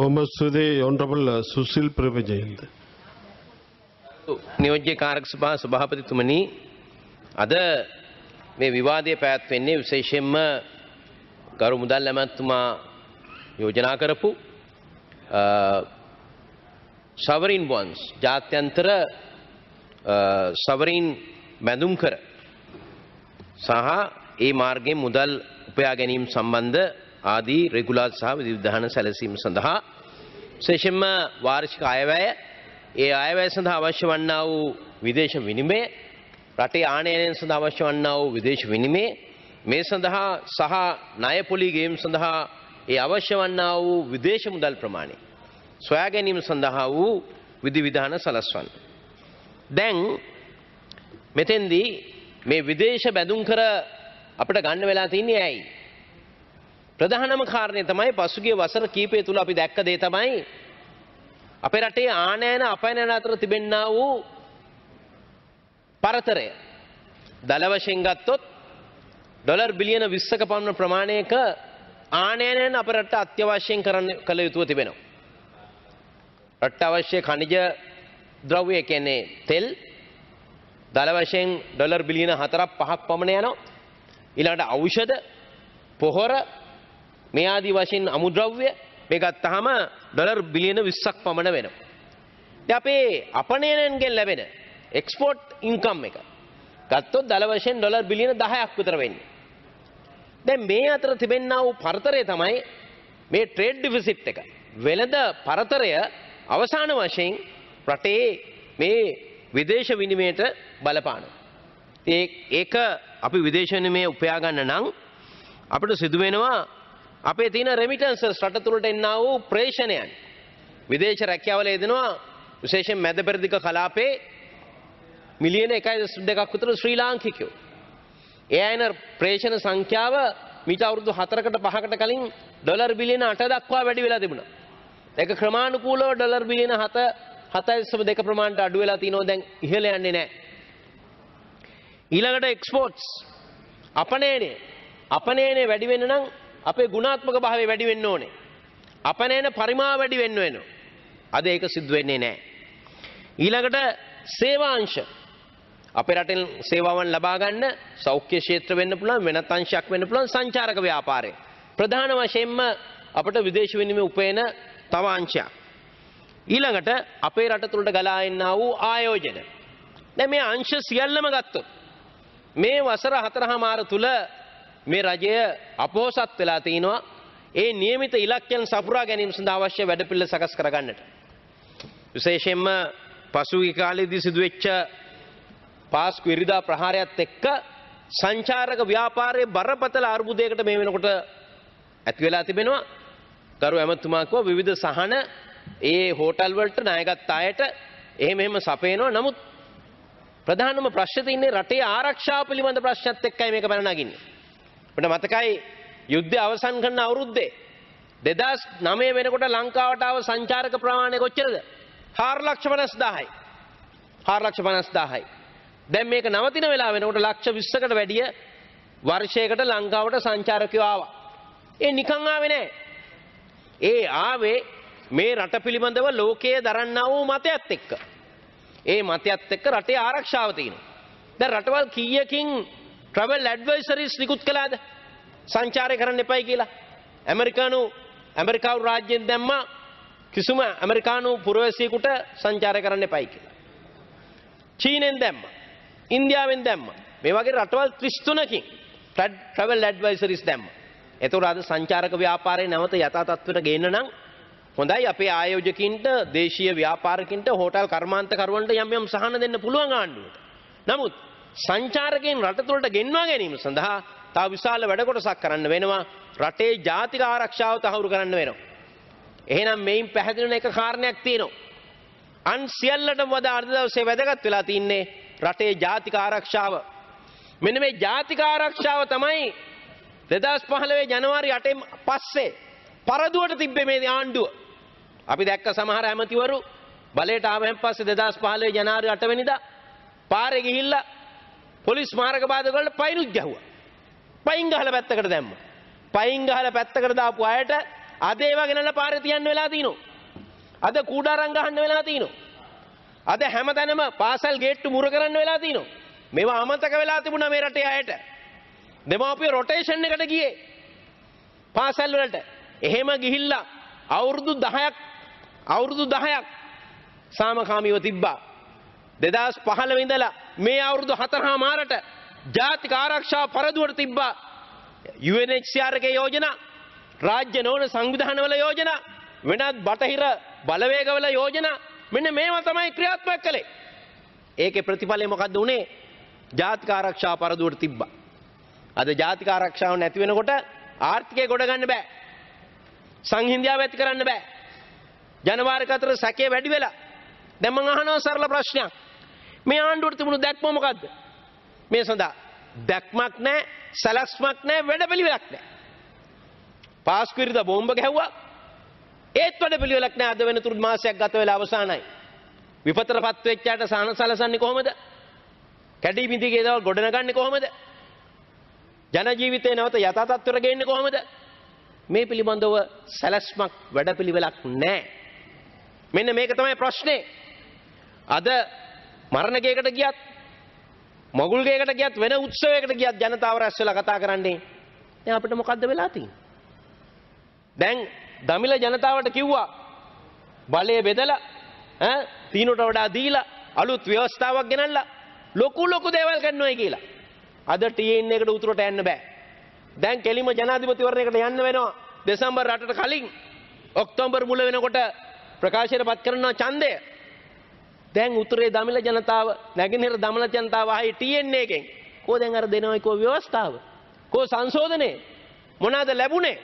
Mohammed Sudi, Honorable uh, Susil Premajayand. නියෝජ්‍ය කාරක සභා සභාපතිතුමනි අද මේ විවාදය පැත්වෙන්නේ විශේෂයෙන්ම ගරු මුදල් ඇමත්තුමා යෝජනා කරපු සවරින් බොන්ස් ජාත්‍යන්තර සවරින් බැඳුම් කර සහ ඒ මාර්ගයෙන් මුදල් උපයා ගැනීම සම්බන්ධ ආදී රෙගුලාත් සහ විධාන සැලසීම සඳහා විශේෂයෙන්ම වාර්ෂික අයවැය ඒ අයවැය සඳහා අවශ්‍ය වන්නා වූ විදේශ විනිමය රටේ ආනයනයෙන් සඳහා අවශ්‍ය වන්නා වූ විදේශ විනිමය මේ සඳහා සහ ණය පොලි ගේම් සඳහා ඒ අවශ්‍ය වන්නා වූ විදේශ මුදල් ප්‍රමාණය සොයා ගැනීම සඳහා වූ විධි විධාන සලස්වන්න. දැන් මෙතෙන්දී මේ විදේශ බැඳුම් කර අපිට ගන්න වෙලා තින්නේ ඇයි? ප්‍රධානම කාරණය තමයි පසුගිය වසර කීපය තුල අපි දැක්ක දේ තමයි අපේ රටේ ආනයන අපයනයන අතර තිබෙන්නා වූ පරතරය දල වශයෙන් ගත්තොත් ඩොලර් බිලියන 20ක පමණ ප්‍රමාණයක ආනයනයන් අප රට අත්‍යවශ්‍යයෙන් කරන්න කළ යුතුව තිබෙනවා. රට අවශ්‍ය khනිජ ද්‍රව්‍ය කියන්නේ තෙල් දල වශයෙන් ඩොලර් බිලියන 4ක් 5ක් පමණ යනවා. ඊළඟට ඖෂධ පොහොර මේ ආදී වශයෙන් අමුද්‍රව්‍ය මේ ගත්තාම ඩොලර් බිලියන 20ක් පමණ වෙනවා. ඉතින් අපේ අපනයනන්ගෙන් ලැබෙන එක්ස්පෝර්ට් ඉන්කම් එක ගත්තොත් දල වශයෙන් ඩොලර් බිලියන 10ක් විතර වෙන්නේ. දැන් මේ අතර තිබෙන්නා වූ පරතරය තමයි මේ ට්‍රේඩ් ඩිෆිසිට් එක. වෙළඳ පරතරය අවසාන වශයෙන් රටේ මේ විදේශ විනිමයට බලපාන. ඒක අපි විදේශ විනිමය උපයා ගන්න නම් අපිට සිදු වෙනවා අපේ තියෙන රෙමිටන්සස් රට තුළට එන්නා වූ ප්‍රේෂණයන් විදේශ රැකියාවල යෙදෙනවා විශේෂයෙන් මැද පෙරදිග කලාපේ මිලියන 1.2ක් විතර ශ්‍රී ලාංකිකයෝ. ඒ අයන ප්‍රේෂණ සංඛ්‍යාව මීට අවුරුදු 4කට 5කට කලින් ඩොලර් බිලියන 8 දක්වා වැඩි වෙලා තිබුණා. ඒක ක්‍රමානුකූලව ඩොලර් බිලියන 7 7.2 ප්‍රමාණයට අඩු වෙලා තිනවා දැන් ඉහළ යන්නේ නැහැ. ඊළඟට එක්ස්පෝර්ට්ස් අපනයනේ අපනයනේ වැඩි වෙන්න නම් අපේ ගුණාත්මක භාවය වැඩි වෙන්න ඕනේ. අපනයන පරිමාව වැඩි වෙන්න වෙනවා. අද ඒක සිද්ධ වෙන්නේ නැහැ. ඊළඟට සේවාංශ අපේ රටෙන් සේවාවන් ලබා ගන්න සෞඛ්‍ය ක්ෂේත්‍ර වෙන්න පුළුවන් වෙනත් අංශයක් වෙන්න පුළුවන් සංචාරක ව්‍යාපාරය. ප්‍රධාන වශයෙන්ම අපට විදේශ විනිමය උපයන තව අංශයක්. ඊළඟට අපේ රට තුළට ගලා එන්නා වූ ආයෝජන. දැන් මේ අංශ සියල්ලම ගත්තොත් මේ වසර හතරහමාර තුල මේ රජය අපෝසත් වෙලා තිනවා ඒ නියමිත ඉලක්කයන් සපුරා ගැනීම සඳහා අවශ්‍ය වැඩපිළිවෙල සකස් කරගන්නට. විශේෂයෙන්ම පසුගිය කාලේදී සිදුවෙච්ච පාස්කු ඉරිදා ප්‍රහාරයත් එක්ක සංචාරක ව්‍යාපාරයේ බරපතල අර්බුදයකට මේ වෙනකොට ඇති වෙලා තිබෙනවා. ගරු ඇමතුමා කිව්වා විවිධ සහන ඒ හෝටල් වලට ණයගත් අයට එහෙම එහෙම සපයනවා. නමුත් ප්‍රධානම ප්‍රශ්නේ තින්නේ රටේ ආරක්ෂාව පිළිබඳ ප්‍රශ්නත් එක්කයි මේක පැන නගින්නේ. අපිට මතකයි යුද්ධය අවසන් කරන අවුරුද්දේ 2009 වෙනකොට ලංකාවට ආව සංචාරක ප්‍රමාණය කොච්චරද? 450000යි. 450000යි. දැන් මේක නවතින වෙලාව වෙනකොට ලක්ෂ 20කට වැඩිය වර්ෂයකට ලංකාවට සංචාරකයෝ ආවා. ඒ නිකන් ආවේ නෑ. ඒ ආවේ මේ රට පිළිබඳව ලෝකයේ දරන්නා වූ මතයත් එක්ක. ඒ මතයත් එක්ක රටේ ආරක්ෂාව තියෙනවා. දැන් රටවල් කීයකින් ට්‍රැවල් ඇඩ්වයිසරිස් නිකුත් කළාද? සංචාරය කරන්න එපයි කියලා. ඇමරිකානු ඇමරිකාව රාජ්‍යයෙන් දැම්මා කිසිම ඇමරිකානු පුරවැසියෙකුට සංචාරය කරන්න එපයි කියලා. චීනෙන් දැම්මා. ඉන්දියාවෙන් දැම්මා. මේ වගේ රටවල් 33කින් ට්‍රැවල් ඇඩ්වයිසරිස් දැම්මා. එතකොට අද සංචාරක ව්‍යාපාරය නැවත යථා තත්ත්වයට ගේන්න නම් හොඳයි අපේ ආයෝජකින්ට දේශීය ව්‍යාපාරිකින්ට හෝටල් කර්මාන්තකරුවන්ට යම් යම් සහන දෙන්න පුළුවන් ආණ්ඩුවට. නමුත් සංචාරකයන් රට තුළට ගෙන්වා ගැනීම සඳහා තව විශාල වැඩ කොටසක් කරන්න වෙනවා. රටේ ජාතික ආරක්ෂාව තහවුරු කරන්න වෙනවා. එහෙනම් මේන් පැහැදිලි එක කාරණයක් තියෙනවා. අන් සියල්ලටම වඩා අද දවසේ වැදගත් වෙලා තින්නේ රටේ ජාතික ආරක්ෂාව. මෙන්න මේ ජාතික ආරක්ෂාව තමයි 2015 ජනවාරි 8 පස්සේ පරදුවට තිබ්බේ මේ ආණ්ඩුව. අපි දැක්ක සමහර ඇමතිවරු බලයට ආවෙන් පස්සේ 2015 ජනවාරි 8 වෙනිදා පාරේ ගිහිල්ලා පොලිස් මාර්ග බාධක වලට පයින්ුත් ගැහුවා. පයින් ගහලා පැත්තකට දැම්මා. පයින් ගහලා පැත්තකට දාපු අයට අද ඒවා ගෙනල්ලා පාරේ තියන්න වෙලා තිනවා. අද කූඩාරම් ගහන්න වෙලා තිනවා. අද හැමතැනම පාසල් ගේට්ටු මුර කරන්න වෙලා තිනවා. මේවා අමතක වෙලා තිබුණා මේ රටේ අයට. දෙමාපිය රොටේෂන් එකට ගියේ. පාසල් වලට. එහෙම ගිහිල්ලා අවුරුදු 10ක් අවුරුදු 10ක් සාමකාමීව තිබ්බා. 2015 ඉඳලා මේ අවුරුදු 4 මාරට ජාතික ආරක්ෂා පරදුවට තිබ්බා. UNHCR එකේ යෝජනා, රාජ්‍ය නොවන සංවිධානවල යෝජනා, වෙනත් බටහිර බලවේගවල යෝජනා මෙන්න මේවා තමයි ක්‍රියාත්මක කළේ. ඒකේ ප්‍රතිඵලය මොකද්ද උනේ? ජාතික ආරක්ෂා පරදුවට තිබ්බා. අද ජාතික ආරක්ෂාව නැති වෙනකොට ආර්ථිකය ගොඩ ගන්න බෑ. සංහින්දියාව ඇති කරන්න බෑ. ජනවාරික අතර සැකේ වැඩි වෙලා. දැන් මම අහනවා සරල ප්‍රශ්නයක්. මේ ආණ්ඩුවට තිබුණු දැක්ම මොකද්ද? මේ සඳහා දැක්මක් නැහැ, සැලැස්මක් නැහැ, වැඩපිළිවෙලක් නැහැ. පාස්කු ඉරිදා බෝම්බ ගැහුවා. ඒත් වැඩපිළිවෙලක් නැහැ. අද වෙනතුරු මාසයක් ගත වෙලා අවසానයි. විපතරපත් වෙච්චාට සාන සලසන්නේ කොහොමද? කැඩී බිඳී දේවල් ගොඩනගන්නේ කොහොමද? ජන ජීවිතේ නැවත යථා තත්ත්වයට ගේන්නේ කොහොමද? මේ පිළිබඳව සැලැස්මක් වැඩපිළිවෙලක් නැහැ. මෙන්න මේක තමයි ප්‍රශ්නේ. අද මරණකයකට ගියත් මොගුල් ගේකට ගියත් වෙන උත්සවයකට ගියත් ජනතාව රැස් වෙලා කතා කරන්නේ දැන් අපිට මොකද්ද වෙලා තියෙන්නේ? දැන් දමිළ ජනතාවට කිව්වා බලය බෙදලා ඈ තීනට වඩා දීලා අලුත් ව්‍යවස්ථාවක් ගෙනල්ලා ලොකු ලොකු දේවල් කරනවායි කියලා. අද TN එකට උතුරට යන්න බෑ. දැන් කෙලිම ජනාධිපතිවරණයකට යන්න වෙනවා. දෙසැම්බර් 8ට කලින් ඔක්තෝබර් මුල වෙනකොට ප්‍රකාශයට පත් කරනවා ඡන්දය. දැන් උතුරේ දමිළ ජනතාව නැගෙනහිර දමිළ ජනතාව ආයි TN එකෙන් කෝ දැන් අර දෙනවයි කෝ ව්‍යවස්ථාව. කෝ සංශෝධනය මොනවාද ලැබුණේ?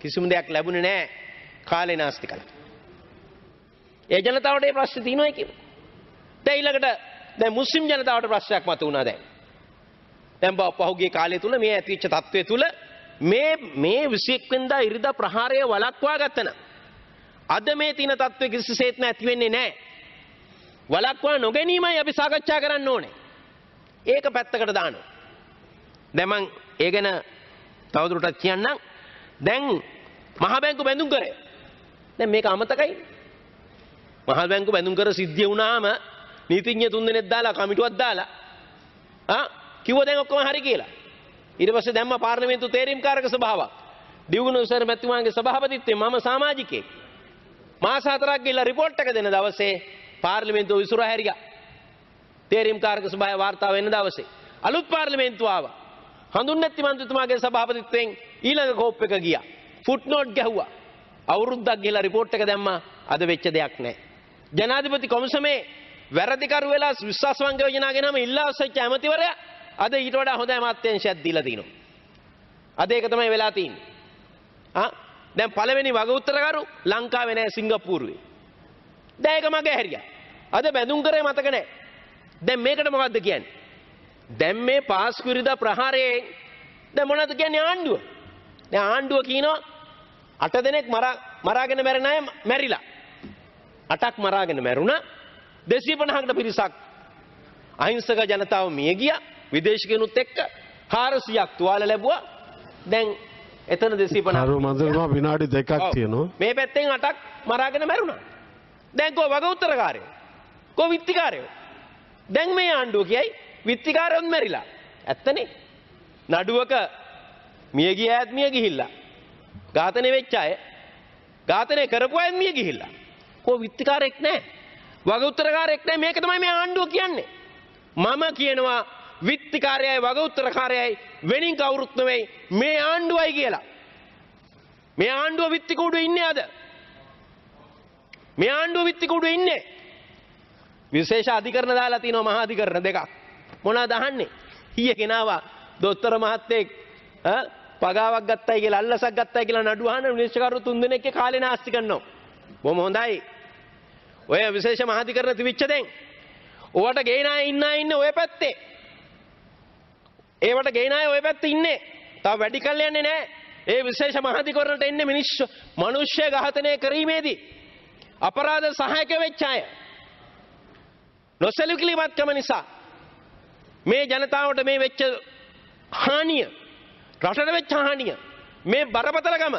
කිසිම දෙයක් ලැබුණේ නැහැ. කාලේ නාස්ති කළා. ඒ ජනතාවට ඒ ප්‍රශ්නේ තියෙනවයි කියමු. දැන් ඊළඟට දැන් මුස්ලිම් ජනතාවට ප්‍රශ්නයක් මතුවුණා දැන්. දැන් බව පහුගිය කාලය තුල මේ ඇතිවෙච්ච තත්ත්වය තුල මේ මේ 21 වෙනිදා ඉරිදා ප්‍රහාරය වළක්වා ගත්තන. අද මේ තියෙන තත්ත්වය කිසිසේත්ම ඇති වෙන්නේ නැහැ. වළක්වා නොගැනීමයි අපි සාකච්ඡා කරන්න ඕනේ. ඒක පැත්තකට දානවා. දැන් මං ඒ ගැන තවදුරටත් කියන්නම්. දැන් මහ බැංකු බැඳුම් කරේ. දැන් මේක අමතකයි. මහ බැංකු බැඳුම් කර සිද්ධිය වුණාම නීතිඥ තුන්දෙනෙක් දාලා කමිටුවක් දාලා ආ කිව්ව දැන් ඔක්කොම හරි කියලා. ඊට පස්සේ දැම්ම පාර්ලිමේන්තු තේරීම්කාරක සභාවක්. දියුණු සර් මැතිතුමාගේ සභාපතිත්වයෙන් මම සමාජිකයෙක්. මාස හතරක් ගිහිල්ලා රිපෝට් එක දෙන දවසේ පාර්ලිමේන්තුව විසුර හැරියා. තේරීම්කාරක සභාවේ වාර්තාව වෙන දවසේ අලුත් පාර්ලිමේන්තුව ආවා. හඳුන්නැති මන්ත්‍රීතුමාගේ සභාපතිත්වයෙන් ඊළඟ කෝප් එක ගියා. ෆුට් නෝට් ගැහුවා. අවුරුද්දක් ගිහිල්ලා රිපෝට් එක දැම්මා. අද වෙච්ච දෙයක් නැහැ. ජනාධිපති කොමිසමේ වැරදිකරු වෙලා විශ්වාසවංග යෝජනා ගෙනම ඉල්ලා අස්වෙච්ච ඇමතිවරයා අද ඊට වඩා හොඳ අමාත්‍යංශයක් දීලා තිනවා. අද ඒක තමයි වෙලා තියෙන්නේ. ආ දැන් පළවෙනි වග උත්තරකරු ලංකාවේ නෑ සිංගප්පූරුවේ. දැන් ඒක මගේ හැරියා. අද බැඳුම් කරේ මතක නෑ. දැන් මේකට මොකද්ද කියන්නේ? දැන් මේ පාස්කුරිදා ප්‍රහාරයෙන් දැන් මොනවද කියන්නේ ආණ්ඩුව? දැන් ආණ්ඩුව කියනවා අට දෙනෙක් මරා මරාගෙන මැරෙන අය මැරිලා. අටක් මරාගෙන මැරුණා. 250කට පිරිසක් අහිංසක ජනතාව මිය ගියා. විදේශිකයනුත් එක්ක 400ක් තුවාල ලැබුවා. දැන් එතන 250 අරු මන්දරතුමා විනාඩි දෙකක්. තියෙනවා. මේ පැත්තෙන් අටක් මරාගෙන මැරුණා. දැන් කෝ වග උත්තරකාරයෝ? කෝ විත්තිකාරයෝ? දැන් මේ ආණ්ඩුව කියයි විත්තිකාරයොත් මැරිලා. ඇත්තනේ. නඩුවක මිය ගිය අයත් මිය ගිහිල්ලා. ඝාතනය වෙච්ච අය ඝාතනය කරපු අයත් මිය ගිහිල්ලා. කෝ විත්තිකාරයෙක් නැහැ. වග උත්තරකාරයෙක් නැහැ. මේක තමයි මේ ආණ්ඩුව කියන්නේ. මම කියනවා විත්තිකාරයයි වග උත්තරකාරයයි වෙනින් කවුරුත් නෙවෙයි මේ ආණ්ඩුවයි කියලා. මේ ආණ්ඩුව විත්තිකුඩුවේ ඉන්නේ අද. මේ ආණ්ඩුව විත්තිකුඩුවේ ඉන්නේ. විශේෂ අධිකරණ දාලා තියෙනවා මහා අධිකරණ දෙකක්. මොනවද අහන්නේ? ඊයේ කෙනාවා දොස්තර මහත්තයෙක් ඈ පගාවක් ගත්තයි කියලා අල්ලසක් ගත්තයි කියලා නඩු අහන විනිශ්චයකරු තුන්දෙනෙක්ගේ කාලේ නාස්ති කරනවා. බොහොම හොඳයි. ඔය විශේෂ මහාධිකරණ තිබිච්ච දැන් ඔවට ගේන අය ඉන්න අය ඉන්නේ ඔය පැත්තේ. ඒවට ගේන අය ඔය පැත්තේ ඉන්නේ. තව වැඩි කල් යන්නේ නැහැ. ඒ විශේෂ මහාධිකරණට එන්නේ මිනිස්සු මිනිස්සු ඝාතනය කිරීමේදී අපරාධ සහායක වෙච්ච අය. නොසැලකිලිමත්කම නිසා මේ ජනතාවට මේ වෙච්ච හානිය රටට වෙච්ච හානිය මේ බරපතලකම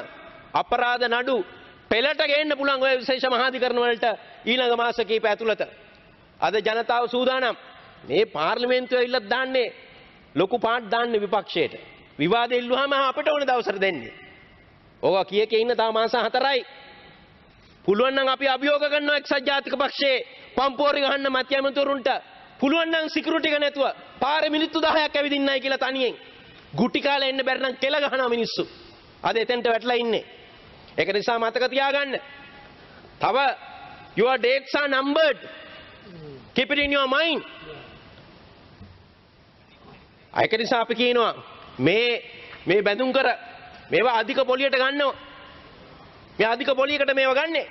අපරාධ නඩු පෙළට ගේන්න පුළුවන් ඔය විශේෂ මහාධිකරණ වලට ඊළඟ මාස කීප ඇතුළත. අද ජනතාව සූදානම්. මේ පාර්ලිමේන්තුව ඇවිල්ලත් දාන්නේ ලොකු පාට් දාන්නේ විපක්ෂයට. විවාද ඉල්ලුවාම අපිට ඕන දවසට දෙන්නේ. ඕවා කිය කිය ඉන්න තා මාස හතරයි. පුළුවන් නම් අපි අභියෝග කරනවා එක්සත් ජාතික පක්ෂයේ පම්පෝරි ගහන්න මැති ඇමතුරුන්ට පුළුවන් නම් සිකියුරිටි එක නැතුව පාරේ මිනිත්තු 10ක් ඇවිදින්නයි කියලා තනියෙන් ගුටි කාලා එන්න බැරි නම් කෙල ගහනවා මිනිස්සු. අද එතෙන්ට වැටලා ඉන්නේ. ඒක නිසා මතක තියාගන්න. තව your dates are numbered. Keep it in your mind. ඒක නිසා අපි කියනවා මේ මේ බැඳුම් කර මේවා අධික පොලියට ගන්නවා. මේ අධික පොලියකට මේවා ගන්නෙ.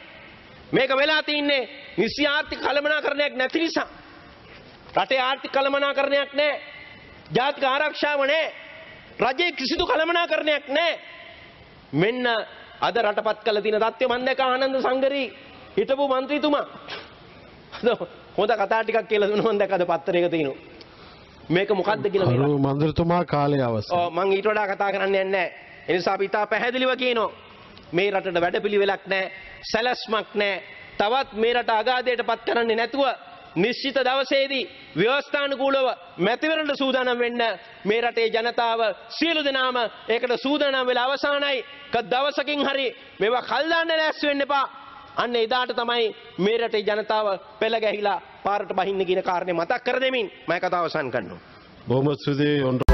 මේක වෙලා තින්නේ නිසි ආර්ථික කළමනාකරණයක් නැති නිසා රටේ ආර්ථික කළමනාකරණයක් නැහැ. ජාතික ආරක්ෂාව නැහැ. රජයේ කිසිදු කළමනාකරණයක් නැහැ. මෙන්න අද රටපත් කළ තියෙන தත්ත්වය මම දැක ආනන්ද සංගරි හිටපු മന്ത്രിතුමා හොඳ කතා ටිකක් කියලා දුන්න මම දැක අද පත්තරයක තියෙනවා. මේක මොකද්ද කියලා මේ අර മന്ത്രിතුමා කාලේ අවසන්. ඔව් මම ඊට වඩා කතා කරන්න යන්නේ නැහැ. ඒ නිසා අපි තා පැහැදිලිව කියනවා මේ රටට වැඩපිළිවෙලක් නැහැ, සැලැස්මක් නැහැ. තවත් මේ රට අගාධයට පත් කරන්නේ නැතුව නිශ්චිත දවසේදී ව්‍යවස්ථානුකූලව මැතිවරණට සූදානම් වෙන්න මේ රටේ ජනතාව සියලු දෙනාම ඒකට සූදානම් වෙලා අවසానයි. ක දවසකින් හරි මේවා කල් දාන්න ලෑස්ති වෙන්න එපා. අන්න එදාට තමයි මේ රටේ ජනතාව පෙළ ගැහිලා පාරට බහින්න කියන කාරණේ මතක් කර දෙමින් මම කතාව අවසන් කරනවා. බොහොම ස්තුතියි ඔන්න